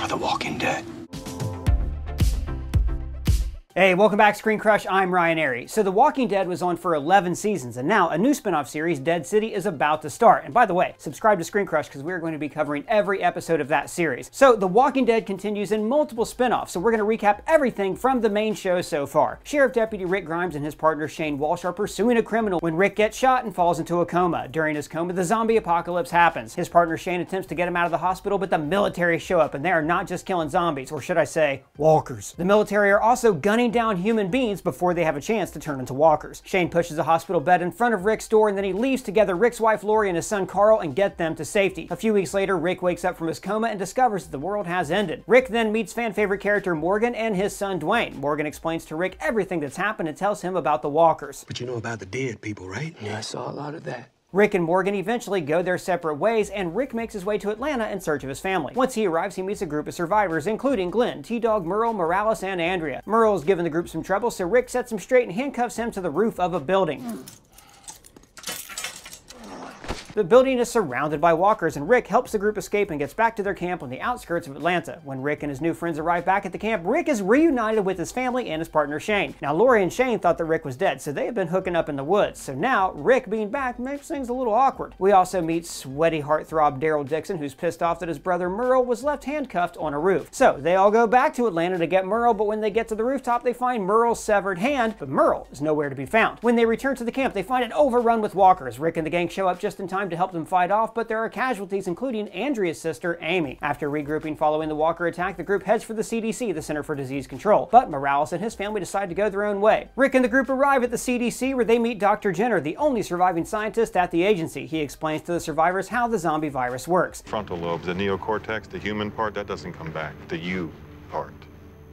are the walking dead. Hey, welcome back Screen Crush, I'm Ryan Arey. So The Walking Dead was on for 11 seasons, and now a new spin-off series, Dead City, is about to start. And by the way, subscribe to Screen Crush because we're going to be covering every episode of that series. So The Walking Dead continues in multiple spin-offs, so we're going to recap everything from the main show so far. Sheriff Deputy Rick Grimes and his partner Shane Walsh are pursuing a criminal when Rick gets shot and falls into a coma. During his coma, the zombie apocalypse happens. His partner Shane attempts to get him out of the hospital, but the military show up, and they are not just killing zombies, or should I say, walkers. The military are also gunning down human beings before they have a chance to turn into walkers. Shane pushes a hospital bed in front of Rick's door and then he leaves to gather Rick's wife Lori and his son Carl and get them to safety. A few weeks later, Rick wakes up from his coma and discovers that the world has ended. Rick then meets fan favorite character Morgan and his son Dwayne. Morgan explains to Rick everything that's happened and tells him about the walkers. But you know about the dead people, right? Yeah, I saw a lot of that. Rick and Morgan eventually go their separate ways, and Rick makes his way to Atlanta in search of his family. Once he arrives, he meets a group of survivors, including Glenn, T-Dog, Merle, Morales, and Andrea. Merle is giving the group some trouble, so Rick sets him straight and handcuffs him to the roof of a building. The building is surrounded by walkers, and Rick helps the group escape and gets back to their camp on the outskirts of Atlanta. When Rick and his new friends arrive back at the camp, Rick is reunited with his family and his partner Shane. Now, Lori and Shane thought that Rick was dead, so they have been hooking up in the woods. So now, Rick being back makes things a little awkward. We also meet sweaty heartthrob Daryl Dixon, who's pissed off that his brother Merle was left handcuffed on a roof. So they all go back to Atlanta to get Merle, but when they get to the rooftop, they find Merle's severed hand, but Merle is nowhere to be found. When they return to the camp, they find it overrun with walkers. Rick and the gang show up just in time to help them fight off off, but there are casualties, including Andrea's sister, Amy. After regrouping following the Walker attack, the group heads for the CDC, the Center for Disease Control. But Morales and his family decide to go their own way. Rick and the group arrive at the CDC where they meet Dr. Jenner, the only surviving scientist at the agency. He explains to the survivors how the zombie virus works. Frontal lobes, the neocortex, the human part, that doesn't come back. The you part.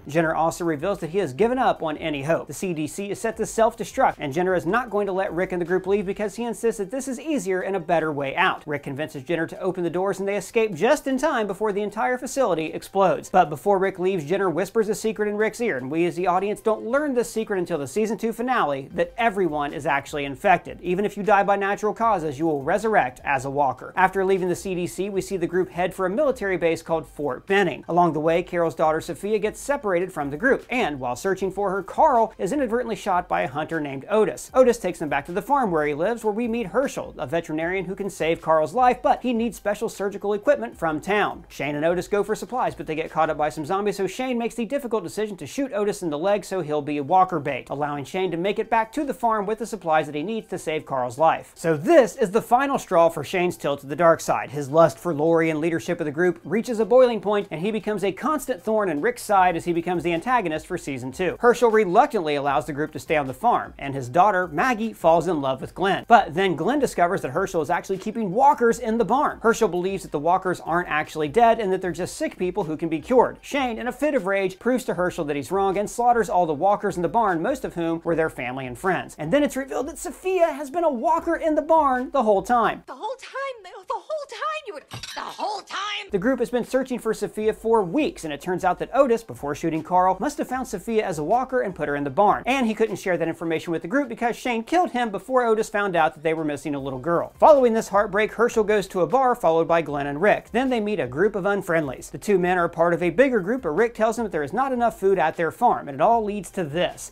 Jenner also reveals that he has given up on any hope. The CDC is set to self-destruct, and Jenner is not going to let Rick and the group leave because he insists that this is easier and a better way out. Rick convinces Jenner to open the doors and they escape just in time before the entire facility explodes. But before Rick leaves, Jenner whispers a secret in Rick's ear, and we as the audience don't learn this secret until the season 2 finale that everyone is actually infected. Even if you die by natural causes, you will resurrect as a walker. After leaving the CDC, we see the group head for a military base called Fort Benning. Along the way, Carol's daughter Sophia gets separated from the group, and while searching for her, Carl is inadvertently shot by a hunter named Otis. Otis takes them back to the farm where he lives, where we meet Hershel, a veterinarian who can save Carl's life, but he needs special surgical equipment from town. Shane and Otis go for supplies, but they get caught up by some zombies, so Shane makes the difficult decision to shoot Otis in the leg so he'll be a walker bait, allowing Shane to make it back to the farm with the supplies that he needs to save Carl's life. So this is the final straw for Shane's tilt to the dark side. His lust for Lori and leadership of the group reaches a boiling point, and he becomes a constant thorn in Rick's side as he becomes becomes the antagonist for season 2. Hershel reluctantly allows the group to stay on the farm, and his daughter, Maggie, falls in love with Glenn. But then Glenn discovers that Hershel is actually keeping walkers in the barn. Hershel believes that the walkers aren't actually dead and that they're just sick people who can be cured. Shane, in a fit of rage, proves to Hershel that he's wrong and slaughters all the walkers in the barn, most of whom were their family and friends. And then it's revealed that Sophia has been a walker in the barn the whole time. The whole time, the whole time you would, the whole time. The group has been searching for Sophia for weeks, and it turns out that Otis, before shooting Carl, must have found Sophia as a walker and put her in the barn. And he couldn't share that information with the group because Shane killed him before Otis found out that they were missing a little girl. Following this heartbreak, Hershel goes to a bar followed by Glenn and Rick. Then they meet a group of unfriendlies. The two men are part of a bigger group, but Rick tells them that there is not enough food at their farm, and it all leads to this.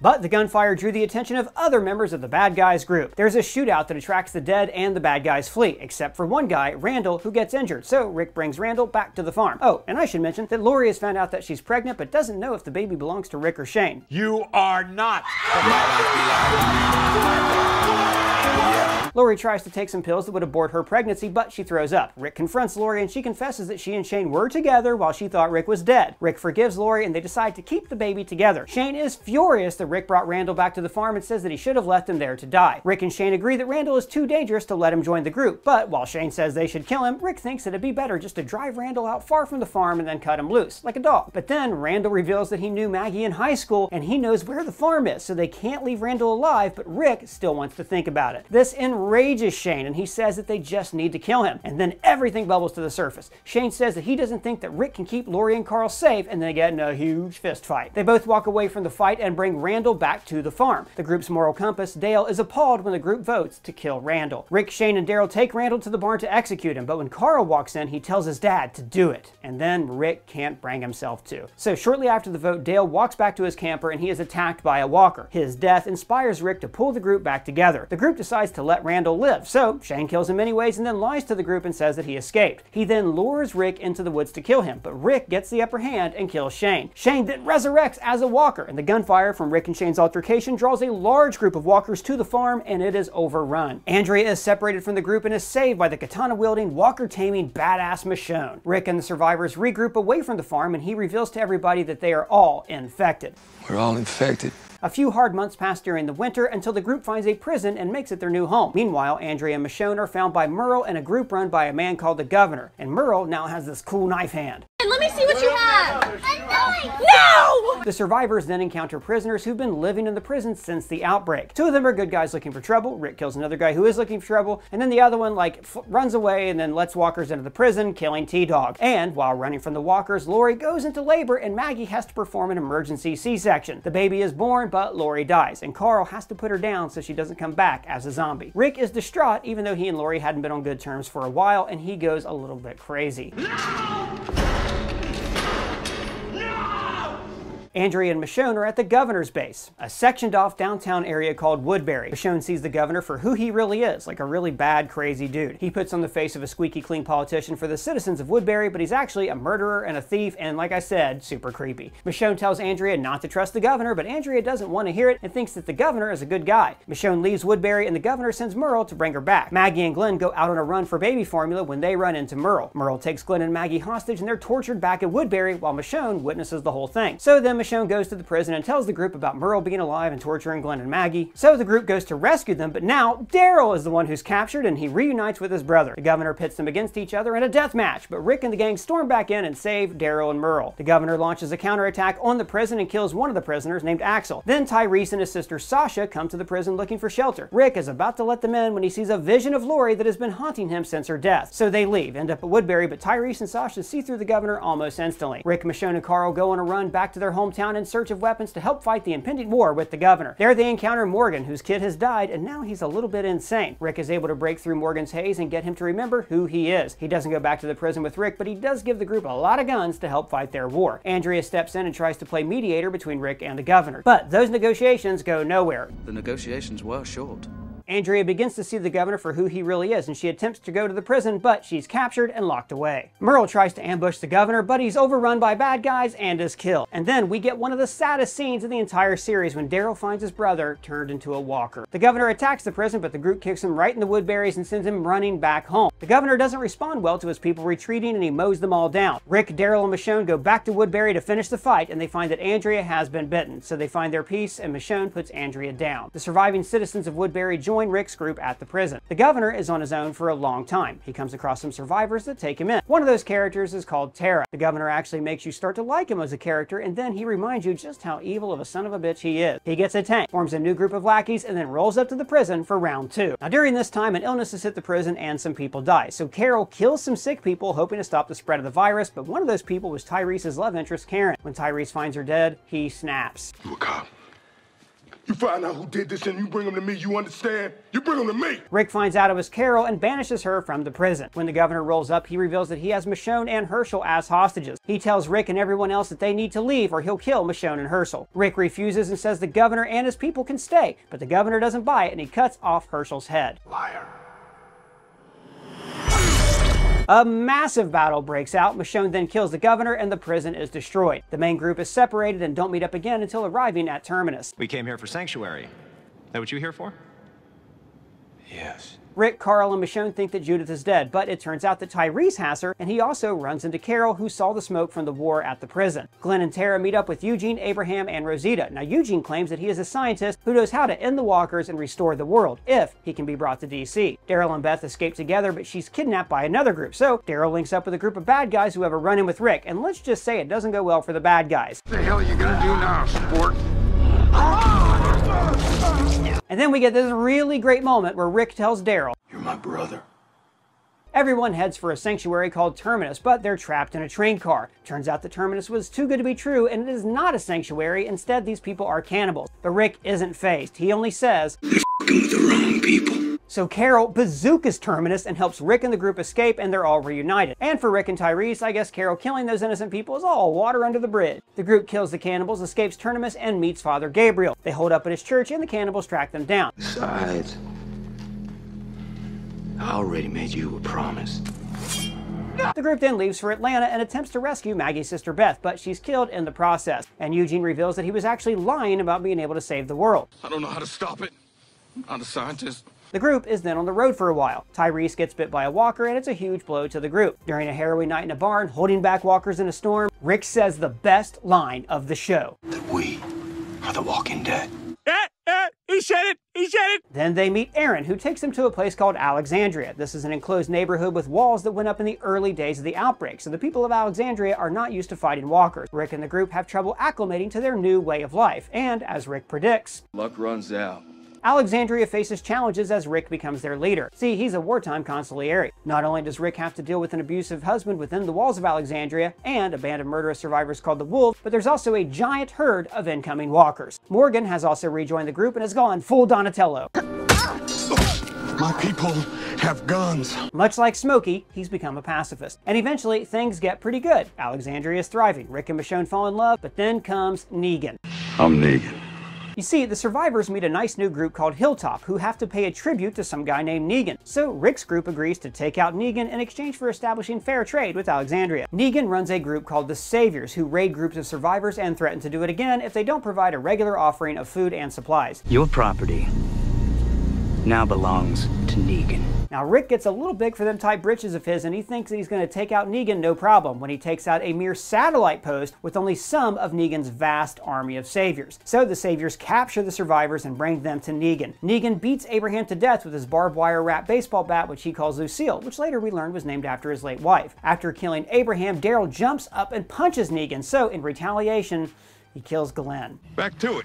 But the gunfire drew the attention of other members of the bad guys group. There's a shootout that attracts the dead and the bad guys flee, except for one guy, Randall, who gets injured. So Rick brings Randall back to the farm. Oh, and I should mention that Lori has found out that she's pregnant but doesn't know if the baby belongs to Rick or Shane. You are not. Lori tries to take some pills that would abort her pregnancy, but she throws up. Rick confronts Lori and she confesses that she and Shane were together while she thought Rick was dead. Rick forgives Lori and they decide to keep the baby together. Shane is furious that Rick brought Randall back to the farm and says that he should have left him there to die. Rick and Shane agree that Randall is too dangerous to let him join the group, but while Shane says they should kill him, Rick thinks it'd be better just to drive Randall out far from the farm and then cut him loose, like a dog. But then Randall reveals that he knew Maggie in high school and he knows where the farm is, so they can't leave Randall alive, but Rick still wants to think about it. This enrages enrages Shane and he says that they just need to kill him. And then everything bubbles to the surface. Shane says that he doesn't think that Rick can keep Lori and Carl safe and they get in a huge fist fight. They both walk away from the fight and bring Randall back to the farm. The group's moral compass, Dale, is appalled when the group votes to kill Randall. Rick, Shane, and Daryl take Randall to the barn to execute him, but when Carl walks in, he tells his dad to do it. And then Rick can't bring himself to. So shortly after the vote, Dale walks back to his camper and he is attacked by a walker. His death inspires Rick to pull the group back together. The group decides to let Randall live, so Shane kills him anyways and then lies to the group and says that he escaped. He then lures Rick into the woods to kill him, but Rick gets the upper hand and kills Shane. Shane then resurrects as a walker, and the gunfire from Rick and Shane's altercation draws a large group of walkers to the farm and it is overrun. Andrea is separated from the group and is saved by the katana wielding, walker taming badass Michonne. Rick and the survivors regroup away from the farm and he reveals to everybody that they are all infected. We're all infected. A few hard months pass during the winter until the group finds a prison and makes it their new home. Meanwhile, Andrea and Michonne are found by Merle and a group run by a man called the Governor, and Merle now has this cool knife hand. Let me see what you have. No! The survivors then encounter prisoners who've been living in the prison since the outbreak. Two of them are good guys looking for trouble. Rick kills another guy who is looking for trouble, and then the other one like runs away and then lets walkers into the prison, killing T-Dog. And while running from the walkers, Lori goes into labor and Maggie has to perform an emergency C-section. The baby is born, but Lori dies, and Carl has to put her down so she doesn't come back as a zombie. Rick is distraught even though he and Lori hadn't been on good terms for a while, and he goes a little bit crazy. Andrea and Michonne are at the governor's base, a sectioned off downtown area called Woodbury. Michonne sees the governor for who he really is, like a really bad, crazy dude. He puts on the face of a squeaky clean politician for the citizens of Woodbury, but he's actually a murderer and a thief, and like I said, super creepy. Michonne tells Andrea not to trust the governor, but Andrea doesn't want to hear it and thinks that the governor is a good guy. Michonne leaves Woodbury and the governor sends Merle to bring her back. Maggie and Glenn go out on a run for baby formula when they run into Merle. Merle takes Glenn and Maggie hostage and they're tortured back at Woodbury while Michonne witnesses the whole thing. So then Michonne goes to the prison and tells the group about Merle being alive and torturing Glenn and Maggie. So the group goes to rescue them, but now Daryl is the one who's captured and he reunites with his brother. The governor pits them against each other in a death match, but Rick and the gang storm back in and save Daryl and Merle. The governor launches a counterattack on the prison and kills one of the prisoners named Axel. Then Tyrese and his sister Sasha come to the prison looking for shelter. Rick is about to let them in when he sees a vision of Lori that has been haunting him since her death. So they leave, end up at Woodbury, but Tyrese and Sasha see through the governor almost instantly. Rick, Michonne, and Carl go on a run back to their hometown in search of weapons to help fight the impending war with the governor. There they encounter Morgan, whose kid has died, and now he's a little bit insane. Rick is able to break through Morgan's haze and get him to remember who he is. He doesn't go back to the prison with Rick, but he does give the group a lot of guns to help fight their war. Andrea steps in and tries to play mediator between Rick and the governor. But those negotiations go nowhere. The negotiations were short. Andrea begins to see the governor for who he really is, and she attempts to go to the prison, but she's captured and locked away. Merle tries to ambush the governor, but he's overrun by bad guys and is killed. And then we get one of the saddest scenes in the entire series when Daryl finds his brother turned into a walker. The governor attacks the prison, but the group kicks him right in the woodberries and sends him running back home. The governor doesn't respond well to his people retreating, and he mows them all down. Rick, Daryl, and Michonne go back to Woodbury to finish the fight, and they find that Andrea has been bitten, so they find their peace, and Michonne puts Andrea down. The surviving citizens of Woodbury join Rick's group at the prison. The governor is on his own for a long time. He comes across some survivors that take him in. One of those characters is called Tara. The governor actually makes you start to like him as a character, and then he reminds you just how evil of a son of a bitch he is. He gets a tank, forms a new group of lackeys, and then rolls up to the prison for round two. Now during this time, an illness has hit the prison and some people die. So Carol kills some sick people, hoping to stop the spread of the virus, but one of those people was Tyrese's love interest, Karen. When Tyrese finds her dead, he snaps. You a cop. You find out who did this and you bring them to me, you understand? You bring them to me! Rick finds out it was Carol and banishes her from the prison. When the governor rolls up, he reveals that he has Michonne and Hershel as hostages. He tells Rick and everyone else that they need to leave or he'll kill Michonne and Hershel. Rick refuses and says the governor and his people can stay, but the governor doesn't buy it and he cuts off Hershel's head. Liar. A massive battle breaks out. Michonne then kills the governor and the prison is destroyed. The main group is separated and don't meet up again until arriving at Terminus. We came here for sanctuary. Is that what you here for? Yes. Rick, Carl, and Michonne think that Judith is dead, but it turns out that Tyrese has her, and he also runs into Carol, who saw the smoke from the war at the prison. Glenn and Tara meet up with Eugene, Abraham, and Rosita. Now, Eugene claims that he is a scientist who knows how to end the walkers and restore the world, if he can be brought to DC. Daryl and Beth escape together, but she's kidnapped by another group, so Daryl links up with a group of bad guys who have a run-in with Rick, and let's just say it doesn't go well for the bad guys. What the hell are you gonna do now, sport? Ah! And then we get this really great moment where Rick tells Daryl, You're my brother. Everyone heads for a sanctuary called Terminus, but they're trapped in a train car. Turns out the Terminus was too good to be true, and it is not a sanctuary. Instead, these people are cannibals. But Rick isn't fazed. He only says, You're with the wrong people. So Carol bazookas Terminus and helps Rick and the group escape, and they're all reunited. And for Rick and Tyrese, I guess Carol killing those innocent people is all water under the bridge. The group kills the cannibals, escapes Terminus, and meets Father Gabriel. They hold up at his church, and the cannibals track them down. Besides, I already made you a promise. The group then leaves for Atlanta and attempts to rescue Maggie's sister Beth, but she's killed in the process. And Eugene reveals that he was actually lying about being able to save the world. I don't know how to stop it. I'm not a scientist. The group is then on the road for a while. Tyrese gets bit by a walker, and it's a huge blow to the group. During a harrowing night in a barn, holding back walkers in a storm, Rick says the best line of the show. That we are the walking dead. Ah, ah, he said it! He said it! Then they meet Aaron, who takes them to a place called Alexandria. This is an enclosed neighborhood with walls that went up in the early days of the outbreak, so the people of Alexandria are not used to fighting walkers. Rick and the group have trouble acclimating to their new way of life, and as Rick predicts, Luck runs out. Alexandria faces challenges as Rick becomes their leader. See, he's a wartime consigliere. Not only does Rick have to deal with an abusive husband within the walls of Alexandria and a band of murderous survivors called the Wolves, but there's also a giant herd of incoming walkers. Morgan has also rejoined the group and has gone full Donatello. My people have guns. Much like Smokey, he's become a pacifist. And eventually, things get pretty good. Alexandria is thriving. Rick and Michonne fall in love, but then comes Negan. I'm Negan. You see, the survivors meet a nice new group called Hilltop, who have to pay a tribute to some guy named Negan. So Rick's group agrees to take out Negan in exchange for establishing fair trade with Alexandria. Negan runs a group called the Saviors, who raid groups of survivors and threaten to do it again if they don't provide a regular offering of food and supplies. Your property now belongs to Negan. Now, Rick gets a little big for them tight britches of his, and he thinks that he's going to take out Negan no problem when he takes out a mere satellite post with only some of Negan's vast army of saviors. So the saviors capture the survivors and bring them to Negan. Negan beats Abraham to death with his barbed wire wrapped baseball bat, which he calls Lucille, which later we learned was named after his late wife. After killing Abraham, Daryl jumps up and punches Negan, so in retaliation, he kills Glenn. Back to it.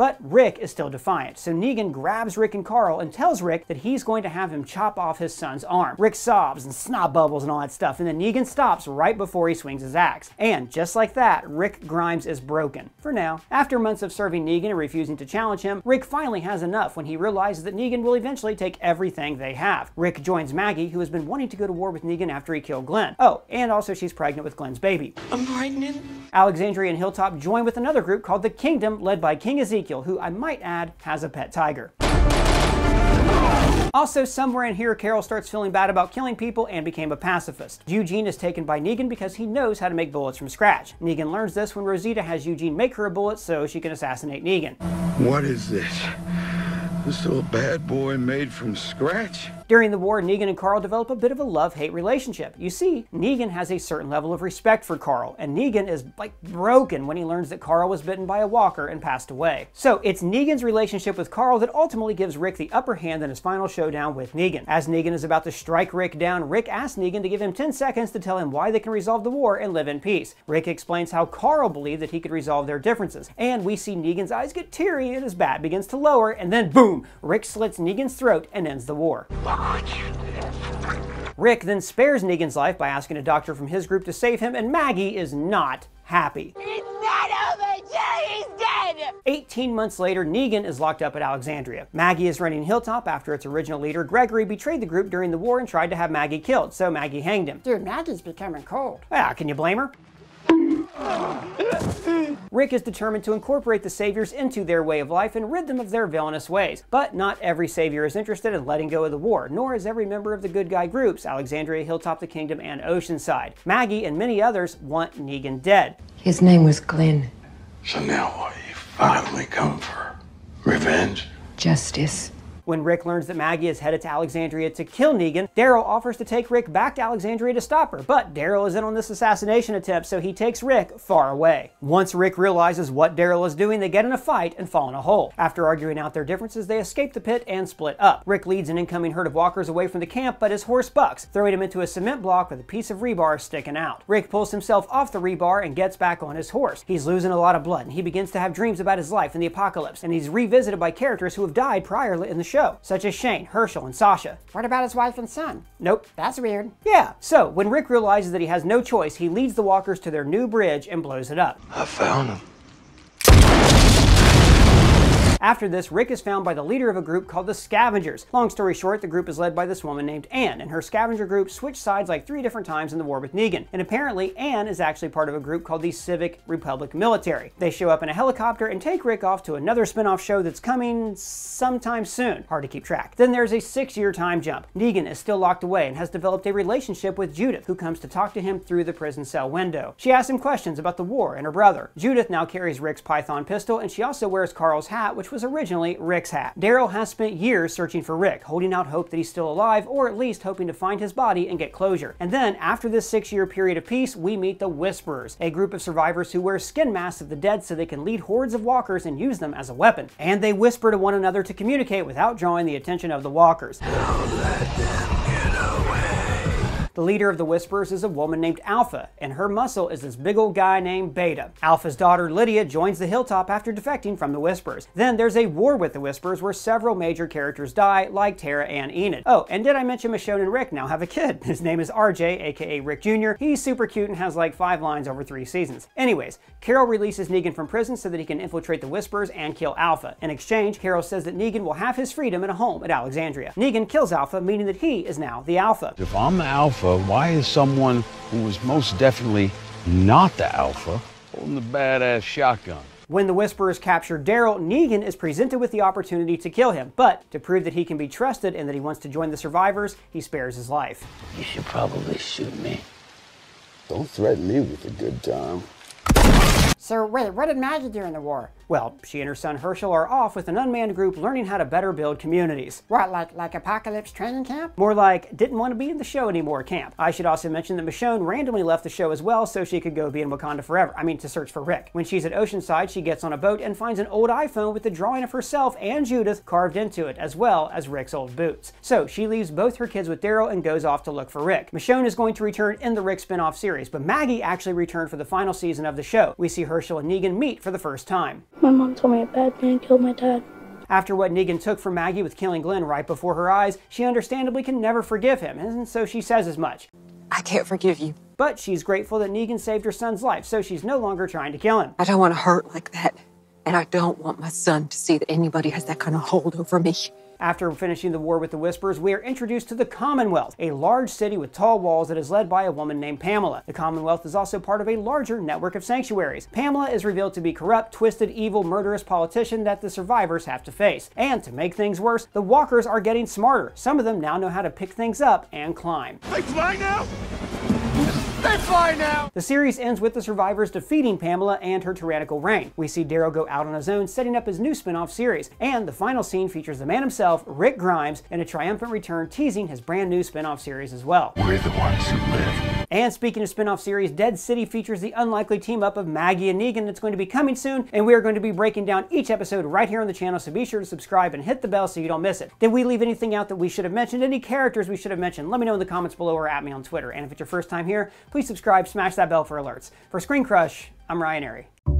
But Rick is still defiant, so Negan grabs Rick and Carl and tells Rick that he's going to have him chop off his son's arm. Rick sobs and snot bubbles and all that stuff, and then Negan stops right before he swings his axe. And just like that, Rick Grimes is broken. For now. After months of serving Negan and refusing to challenge him, Rick finally has enough when he realizes that Negan will eventually take everything they have. Rick joins Maggie, who has been wanting to go to war with Negan after he killed Glenn. Oh, and also she's pregnant with Glenn's baby. I'm pregnant. Alexandria and Hilltop join with another group called the Kingdom, led by King Ezekiel, who I might add has a pet tiger. Also, somewhere in here, Carol starts feeling bad about killing people and became a pacifist. Eugene is taken by Negan because he knows how to make bullets from scratch. Negan learns this when Rosita has Eugene make her a bullet so she can assassinate Negan. What is this? This little bad boy made from scratch? During the war, Negan and Carl develop a bit of a love-hate relationship. You see, Negan has a certain level of respect for Carl, and Negan is like broken when he learns that Carl was bitten by a walker and passed away. So it's Negan's relationship with Carl that ultimately gives Rick the upper hand in his final showdown with Negan. As Negan is about to strike Rick down, Rick asks Negan to give him 10 seconds to tell him why they can resolve the war and live in peace. Rick explains how Carl believed that he could resolve their differences, and we see Negan's eyes get teary and his bat begins to lower, and then boom, Rick slits Negan's throat and ends the war. Rick then spares Negan's life by asking a doctor from his group to save him, and Maggie is not happy. It's not over till he's dead. 18 months later, Negan is locked up at Alexandria. Maggie is running Hilltop after its original leader, Gregory, betrayed the group during the war and tried to have Maggie killed, so Maggie hanged him. Dude, Maggie's becoming cold. Yeah, can you blame her? Rick is determined to incorporate the Saviors into their way of life and rid them of their villainous ways. But not every Savior is interested in letting go of the war, nor is every member of the good guy groups, Alexandria, Hilltop the Kingdom, and Oceanside. Maggie and many others want Negan dead. His name was Glenn. So now what? You finally come for revenge? Justice. When Rick learns that Maggie is headed to Alexandria to kill Negan, Daryl offers to take Rick back to Alexandria to stop her, but Daryl is in on this assassination attempt, so he takes Rick far away. Once Rick realizes what Daryl is doing, they get in a fight and fall in a hole. After arguing out their differences, they escape the pit and split up. Rick leads an incoming herd of walkers away from the camp, but his horse bucks, throwing him into a cement block with a piece of rebar sticking out. Rick pulls himself off the rebar and gets back on his horse. He's losing a lot of blood, and he begins to have dreams about his life in the apocalypse, and he's revisited by characters who have died prior in the show, such as Shane, Hershel, and Sasha. What about his wife and son? Nope. That's weird. Yeah, so when Rick realizes that he has no choice, he leads the walkers to their new bridge and blows it up. I found him. After this, Rick is found by the leader of a group called the Scavengers. Long story short, the group is led by this woman named Anne, and her scavenger group switched sides like three different times in the war with Negan. And apparently, Anne is actually part of a group called the Civic Republic Military. They show up in a helicopter and take Rick off to another spin off show that's coming sometime soon. Hard to keep track. Then there's a six year time jump. Negan is still locked away and has developed a relationship with Judith, who comes to talk to him through the prison cell window. She asks him questions about the war and her brother. Judith now carries Rick's Python pistol, and she also wears Carl's hat, which was originally Rick's hat. Daryl has spent years searching for Rick, holding out hope that he's still alive, or at least hoping to find his body and get closure. And then, after this six year period of peace, we meet the Whisperers, a group of survivors who wear skin masks of the dead so they can lead hordes of walkers and use them as a weapon. And they whisper to one another to communicate without drawing the attention of the walkers. The leader of the Whispers is a woman named Alpha, and her muscle is this big old guy named Beta. Alpha's daughter Lydia joins the Hilltop after defecting from the Whispers. Then there's a war with the Whispers where several major characters die, like Tara and Enid. Oh, and did I mention Michonne and Rick now have a kid? His name is RJ, aka Rick Jr. He's super cute and has like five lines over three seasons. Anyways, Carol releases Negan from prison so that he can infiltrate the Whispers and kill Alpha. In exchange, Carol says that Negan will have his freedom and a home at Alexandria. Negan kills Alpha, meaning that he is now the Alpha. If I'm the alpha, why is someone who was most definitely not the alpha holding the badass shotgun? When the Whisperers capture Daryl, Negan is presented with the opportunity to kill him, but to prove that he can be trusted and that he wants to join the survivors, he spares his life. You should probably shoot me. Don't threaten me with a good time. So wait, what did Maggie do in the war? Well, she and her son Hershel are off with an unmanned group learning how to better build communities. What, like like apocalypse training camp? More like, didn't want to be in the show anymore camp. I should also mention that Michonne randomly left the show as well so she could go be in Wakanda forever. I mean, to search for Rick. When she's at Oceanside, she gets on a boat and finds an old iPhone with the drawing of herself and Judith carved into it, as well as Rick's old boots. So she leaves both her kids with Daryl and goes off to look for Rick. Michonne is going to return in the Rick spin off series, but Maggie actually returned for the final season of the show. We see Hershel and Negan meet for the first time. My mom told me a bad man killed my dad. After what Negan took from Maggie with killing Glenn right before her eyes, she understandably can never forgive him, and so she says as much. I can't forgive you. But she's grateful that Negan saved her son's life, so she's no longer trying to kill him. I don't want to hurt like that. And I don't want my son to see that anybody has that kind of hold over me. After finishing the war with the Whispers, we are introduced to the Commonwealth, a large city with tall walls that is led by a woman named Pamela. The Commonwealth is also part of a larger network of sanctuaries. Pamela is revealed to be corrupt, twisted, evil, murderous politician that the survivors have to face. And to make things worse, the walkers are getting smarter. Some of them now know how to pick things up and climb. They fly now? They fly now! The series ends with the survivors defeating Pamela and her tyrannical reign. We see Daryl go out on his own, setting up his new spin off series. And the final scene features the man himself, Rick Grimes, in a triumphant return teasing his brand new spin off series as well. We're the ones who live. And speaking of spin off series, Dead City features the unlikely team up of Maggie and Negan that's going to be coming soon, and we are going to be breaking down each episode right here on the channel, so be sure to subscribe and hit the bell so you don't miss it. Did we leave anything out that we should have mentioned? Any characters we should have mentioned? Let me know in the comments below or at me on Twitter. And if it's your first time here, please subscribe, smash that bell for alerts. For Screen Crush, I'm Ryan Arey.